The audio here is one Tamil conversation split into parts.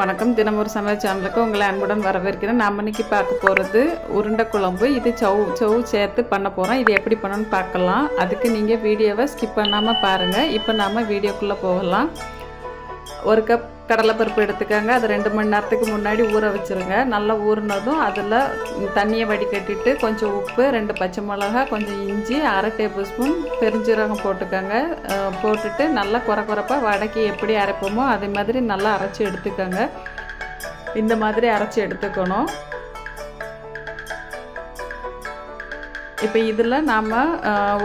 வணக்கம். தினமொரு சமையல் சேனலுக்கு உங்களை அன்புடன் வரவேற்கிறேன். நாம் இன்னைக்கு பார்க்க போகிறது உருண்டை குழம்பு. இது சவு சவு சேர்த்து பண்ண போகிறோம் இது எப்படி பண்ணணும்னு பார்க்கலாம். அதுக்கு நீங்கள் வீடியோவை ஸ்கிப் பண்ணாமல் பாருங்கள் இப்போ நாம் வீடியோக்குள்ளே போகலாம். ஒரு கப் கடலைப்பருப்பு எடுத்துக்கோங்க. அது ரெண்டு மணி நேரத்துக்கு முன்னாடி ஊற வச்சுருங்க. நல்லா ஊறினதும் அதில் தண்ணியை வடிகட்டிட்டு கொஞ்சம் உப்பு ரெண்டு பச்சை மிளகா கொஞ்சம் இஞ்சி அரை டேபிள் ஸ்பூன் பெருஞ்சீரகம் போட்டுக்கோங்க. போட்டுட்டு நல்லா குறை குறைப்பாக வடக்கி எப்படி அரைப்போமோ அதே மாதிரி நல்லா அரைச்சி எடுத்துக்கோங்க. இந்த மாதிரி அரைச்சி எடுத்துக்கணும். இப்போ இதில் நாம்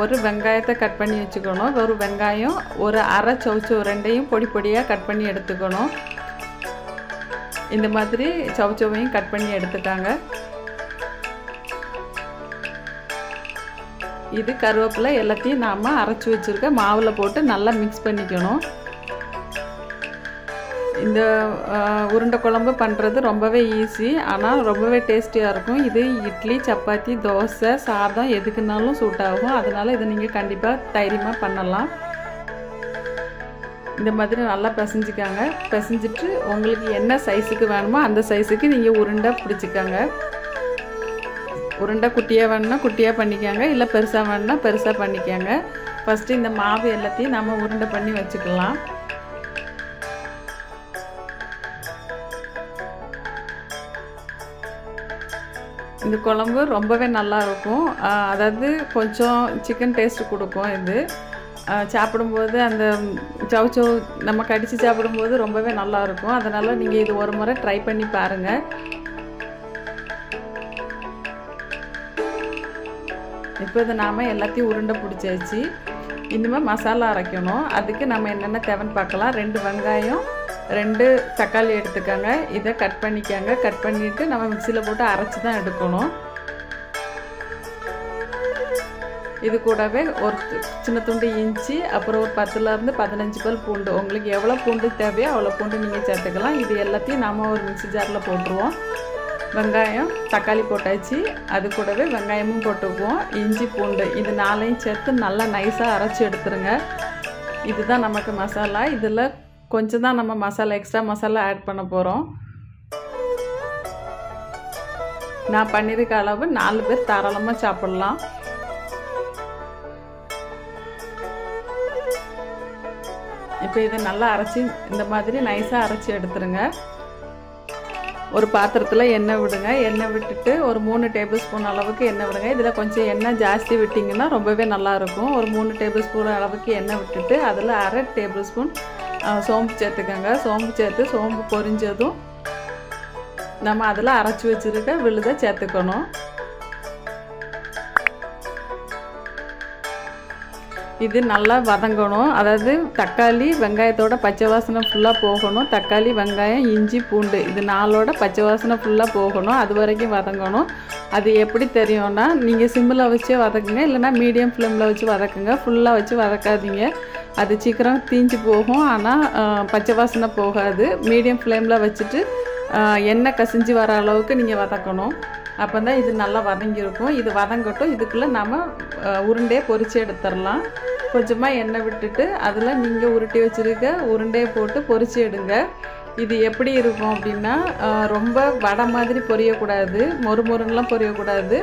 ஒரு வெங்காயத்தை கட் பண்ணி வச்சுக்கணும். ஒரு வெங்காயம் ஒரு அரை சவுச்சவு ரெண்டையும் பொடி பொடியாக கட் பண்ணி எடுத்துக்கணும். இந்த மாதிரி சவுச்சவையும் கட் பண்ணி எடுத்துட்டாங்க. இது கருவேப்பிலை எல்லாத்தையும் நாம் அரைச்சி வச்சுருக்க மாவில் போட்டு நல்லா மிக்ஸ் பண்ணிக்கணும். இந்த உருண்டை குழம்பு பண்ணுறது ரொம்பவே ஈஸி ஆனால் ரொம்பவே டேஸ்டியாக இருக்கும். இது இட்லி சப்பாத்தி தோசை சாதம் எதுக்குனாலும் சூட் ஆகும். அதனால் இதை நீங்கள் கண்டிப்பாக தைரியமாக பண்ணலாம். இந்த மாதிரி நல்லா பிசைஞ்சிக்காங்க. பிசைஞ்சிட்டு உங்களுக்கு என்ன சைஸுக்கு வேணுமோ அந்த சைஸுக்கு நீங்கள் உருண்டை பிடிச்சிக்கோங்க. உருண்டை குட்டியாக வேணும்னா குட்டியாக பண்ணிக்கோங்க. இல்லை பெருசாக வேணும்னா பெருசாக பண்ணிக்கோங்க. ஃபஸ்ட்டு இந்த மாவு எல்லாத்தையும் நம்ம உருண்டை பண்ணி வச்சுக்கலாம். இந்த குழம்பு ரொம்பவே நல்லா இருக்கும் அதாவது கொஞ்சம் சிக்கன் டேஸ்ட் கொடுக்கும் இது. சாப்பிடும்போது அந்த சவு சவு நம்ம கடித்து சாப்பிடும்போது ரொம்பவே நல்லாயிருக்கும். அதனால் நீங்கள் இது ஒரு முறை ட்ரை பண்ணி பாருங்கள் இப்போ இதை நாம் எல்லாத்தையும் உருண்டை பிடிச்சாச்சு. இனிமேல் மசாலா அரைக்கணும். அதுக்கு நம்ம என்னென்ன தேவைன்னு பார்க்கலாம். ரெண்டு வெங்காயம் ரெண்டு தக்காளி எடுத்துக்கோங்க. இதை கட் பண்ணிக்கோங்க. கட் பண்ணிவிட்டு நம்ம மிக்சியில் போட்டு அரைச்சி தான் எடுக்கணும். இது கூடவே ஒரு சின்ன துண்டு இஞ்சி அப்புறம் ஒரு பத்துலேருந்து பதினஞ்சு பல் பூண்டு. உங்களுக்கு எவ்வளோ பூண்டு தேவையோ அவ்வளோ பூண்டு நீங்கள் சேர்த்துக்கலாம். இது எல்லாத்தையும் நாம் ஒரு மிக்சி ஜாரில் போட்டுருவோம். வெங்காயம் தக்காளி போட்டாச்சு. அது கூடவே வெங்காயமும் போட்டுக்குவோம். இஞ்சி பூண்டு இது நாளையும் சேர்த்து நல்லா நைஸாக அரைச்சி எடுத்துருங்க. இதுதான் நமக்கு மசாலா. இதில் கொஞ்சம் தான் நம்ம மசாலா எக்ஸ்ட்ரா மசாலா ஆட் பண்ண போகிறோம் நான் பண்ணியிருக்க அளவு நாலு பேர் தாராளமாக சாப்பிட்லாம். இப்போ இதை நல்லா அரைச்சி இந்த மாதிரி நைஸாக அரைச்சி எடுத்துருங்க. ஒரு பாத்திரத்தில் எண்ணெய் விடுங்க. எண்ணெய் விட்டுட்டு ஒரு மூணு டேபிள் ஸ்பூன் அளவுக்கு எண்ணெய் விடுங்க. இதில் கொஞ்சம் எண்ணெய் ஜாஸ்தி விட்டிங்கன்னா ரொம்பவே நல்லாயிருக்கும் ஒரு மூணு டேபிள் ஸ்பூன் அளவுக்கு எண்ணெய் விட்டுட்டு அதில் அரை டேபிள் ஸ்பூன் சோம்பு சேர்த்துக்கோங்க. சோம்பு சேர்த்து சோம்பு பொரிஞ்சதும் நம்ம அதில் அரைச்சி வச்சுருக்க விழுதை சேர்த்துக்கணும். இது நல்லா வதங்கணும். அதாவது தக்காளி வெங்காயத்தோட பச்சை வாசனை ஃபுல்லாக போகணும். தக்காளி வெங்காயம் இஞ்சி பூண்டு இது நாளோட பச்சை வாசனை ஃபுல்லாக போகணும். அது வரைக்கும் வதங்கணும். அது எப்படி தெரியும்னா நீங்கள் சிம்மில் வச்சே வதக்குங்க. இல்லைனா மீடியம் ஃப்ளேமில் வச்சு வதக்குங்க. ஃபுல்லாக வச்சு வதக்காதீங்க. அது சீக்கிரம் தீஞ்சு போகும். ஆனால் பச்சை வாசனை போகாது. மீடியம் ஃப்ளேமில் வச்சுட்டு எண்ணெய் கசிஞ்சு வர அளவுக்கு நீங்கள் வதக்கணும். அப்போ தான் இது நல்லா வதங்கியிருக்கும். இது வதங்கட்டும். இதுக்குள்ளே நம்ம உருண்டையை பொரித்து எடுத்துடலாம். கொஞ்சமாக எண்ணெய் விட்டுட்டு அதில் நீங்கள் உருட்டி வச்சுருக்க உருண்டையை போட்டு பொரித்து எடுங்க. இது எப்படி இருக்கும் அப்படின்னா ரொம்ப வடை மாதிரி பொரியக்கூடாது. மொறு மொறுன்னெலாம் பொரியக்கூடாது.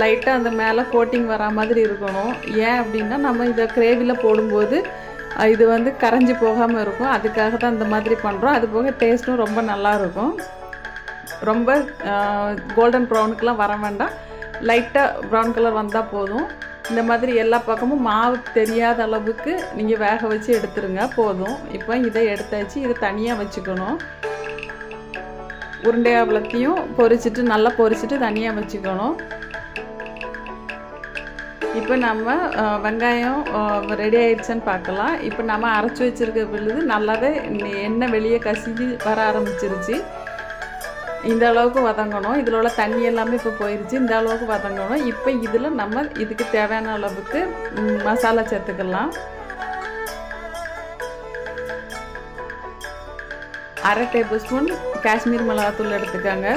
லைட்டாக அந்த மேலே கோட்டிங் வரா மாதிரி இருக்கணும். ஏன் அப்படின்னா நம்ம இதை கிரேவியில் போடும்போது இது வந்து கரைஞ்சி போகாமல் இருக்கும். அதுக்காக தான் இந்த மாதிரி பண்ணுறோம் அது போக டேஸ்ட்டும் ரொம்ப நல்லாயிருக்கும். ரொம்ப கோல்டன் ப்ரௌனுக்கெலாம் வர வேண்டாம். லைட்டாக ப்ரௌன் கலர் வந்தால் போதும். இந்த மாதிரி எல்லா பக்கமும் மாவு தெரியாத அளவுக்கு நீங்கள் வேக வச்சு எடுத்துருங்க. போதும். இப்போ இதை எடுத்தாச்சு. இதை தனியாக வச்சுக்கணும். உருண்டை பொரிச்சிட்டு நல்லா பொரிச்சிட்டு தனியாக வச்சுக்கணும். இப்போ நம்ம வெங்காயம் ரெடி ஆயிடுச்சுன்னு பார்க்கலாம். இப்போ நம்ம அரைச்சி வச்சுருக்க விழுது நல்லாவே எண்ணெய் வெளியே கசிஞ்சு வர ஆரம்பிச்சிருச்சு. இந்த அளவுக்கு வதங்கணும். இதில் உள்ள தண்ணி எல்லாமே இப்போ போயிடுச்சு இந்த அளவுக்கு வதங்கணும். இப்போ இதில் நம்ம இதுக்கு தேவையான அளவுக்கு மசாலா சேர்த்துக்கலாம். அரை டேபிள் ஸ்பூன் காஷ்மீர் மிளகாத்தூள் எடுத்துக்கோங்க.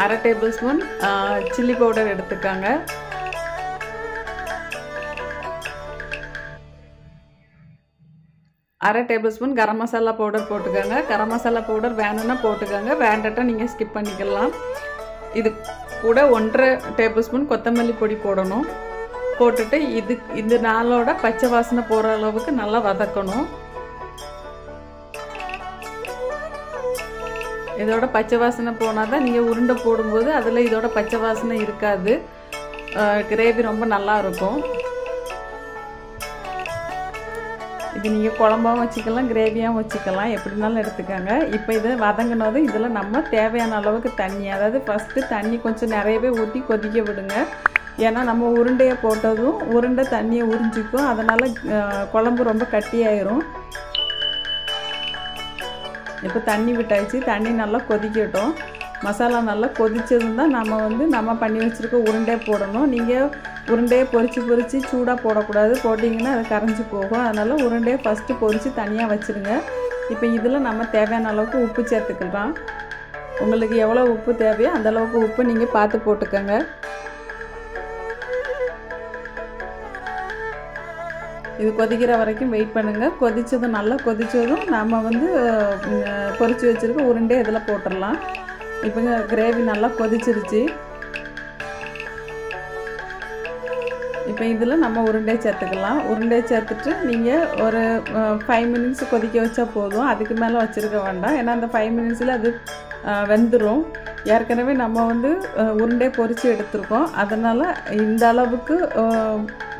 அரை டேபிள் ஸ்பூன் சில்லி பவுடர் எடுத்துக்கோங்க. அரை table spoon garam masala powder போட்டுக்கோங்க. கரம் மசாலா பவுடர் வேணும்னா போட்டுக்கோங்க. வேண்டாட்டா நீங்கள் ஸ்கிப் பண்ணிக்கலாம். இது கூட ஒன்றரை டேபிள் ஸ்பூன் கொத்தமல்லி பொடி போடணும். போட்டுட்டு இது இந்த நாளோட பச்சை வாசனை போகிற அளவுக்கு நல்லா வதக்கணும். இதோட பச்சை வாசனை போனால் தான் நீங்கள் உருண்டை போடும்போது அதில் இதோட பச்சை வாசனை இருக்காது. கிரேவி ரொம்ப நல்லா இருக்கும். இது நீங்கள் குழம்பாகவும் வச்சுக்கலாம் கிரேவியாகவும் வச்சுக்கலாம். எப்படினாலும் எடுத்துக்கோங்க. இப்போ இதை வதங்கினதும் இதில் நம்ம தேவையான அளவுக்கு தண்ணி அதாவது ஃபஸ்ட்டு தண்ணி கொஞ்சம் நிறையவே ஊற்றி கொதிக்க விடுங்க. ஏன்னா நம்ம உருண்டையை போட்டதும் உருண்டை தண்ணியை உறிஞ்சிக்கும். அதனால் குழம்பு ரொம்ப கட்டியாயிரும். இப்போ தண்ணி விட்டாச்சு தண்ணி நல்லா கொதிக்கட்டும். மசாலா நல்லா கொதிச்சதும் தான் நம்ம வந்து நம்ம பண்ணி வச்சுருக்க உருண்டே போடணும். நீங்கள் உருண்டையை பொரித்து பொரித்து சூடாக போடக்கூடாது. போட்டிங்கன்னா அது கரைஞ்சி போகும். அதனால் உருண்டையை ஃபஸ்ட்டு பொரித்து தனியாக வச்சுருங்க. இப்போ இதில் நம்ம தேவையான அளவுக்கு உப்பு சேர்த்துக்கலாம். உங்களுக்கு எவ்வளோ உப்பு தேவையோ அந்தளவுக்கு உப்பு நீங்கள் பார்த்து போட்டுக்கோங்க. இது கொதிக்கிற வரைக்கும் வெயிட் பண்ணுங்கள் கொதித்ததும் நல்லா கொதித்ததும் நம்ம வந்து பொரித்து வச்சுருக்க உருண்டை இதில் போட்டுடலாம். இப்போங்க கிரேவி நல்லா கொதிச்சிருச்சு. இப்போ இதில் நம்ம உருண்டை சேர்த்துக்கலாம். உருண்டை சேர்த்துட்டு நீங்கள் ஒரு ஃபைவ் மினிட்ஸ் கொதிக்க வச்சா போதும். அதுக்கு மேலே வச்சுருக்க வேண்டாம். ஏன்னா அந்த ஃபைவ் மினிட்ஸில் அது வெந்துடும் ஏற்கனவே நம்ம வந்து உருண்டை பொரித்து எடுத்திருக்கோம். அதனால் இந்த அளவுக்கு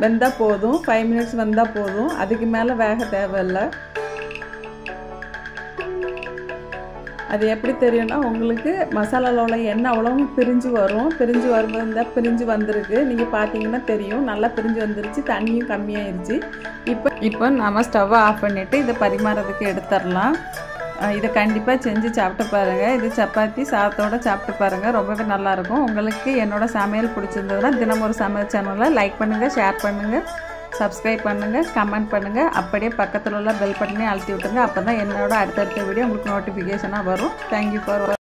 வெந்தால் போதும். ஃபைவ் மினிட்ஸ் வெந்தால் போதும். அதுக்கு மேலே வேக தேவையில்லை. அது எப்படி தெரியும்னா உங்களுக்கு மசாலாவில் உள்ள எண்ணெய் அவ்வளவும் பிரிஞ்சு வரும். பிரிஞ்சு வரும்போது இருந்தால் பிரிஞ்சு வந்திருக்கு நீங்கள் பார்த்தீங்கன்னா தெரியும். நல்லா பிரிஞ்சு வந்துருச்சு. தண்ணியும் கம்மியாயிருச்சு. இப்போ இப்போ நம்ம ஸ்டவ்வை ஆஃப் பண்ணிவிட்டு இதை பரிமாறதுக்கு எடுத்துடலாம். இதை கண்டிப்பாக செஞ்சு சாப்பிட்டு பாருங்கள் இது சப்பாத்தி சாதத்தோடு சாப்பிட்டு பாருங்கள் ரொம்பவே நல்லாயிருக்கும். உங்களுக்கு என்னோடய சமையல் பிடிச்சிருந்ததுன்னா தினம் ஒரு சமையல் சேனலை லைக் பண்ணுங்கள் ஷேர் பண்ணுங்கள் சப்ஸ்கிரைப் பண்ணுங்கள் கமெண்ட் பண்ணுங்கள் அப்படியே பக்கத்தில் உள்ள பெல் பட்டனே அழுத்தி விட்டுருங்க. அப்போ தான் என்னோட அடுத்தடுத்த வீடியோ உங்களுக்கு நோட்டிஃபிகேஷனாக வரும். Thank you for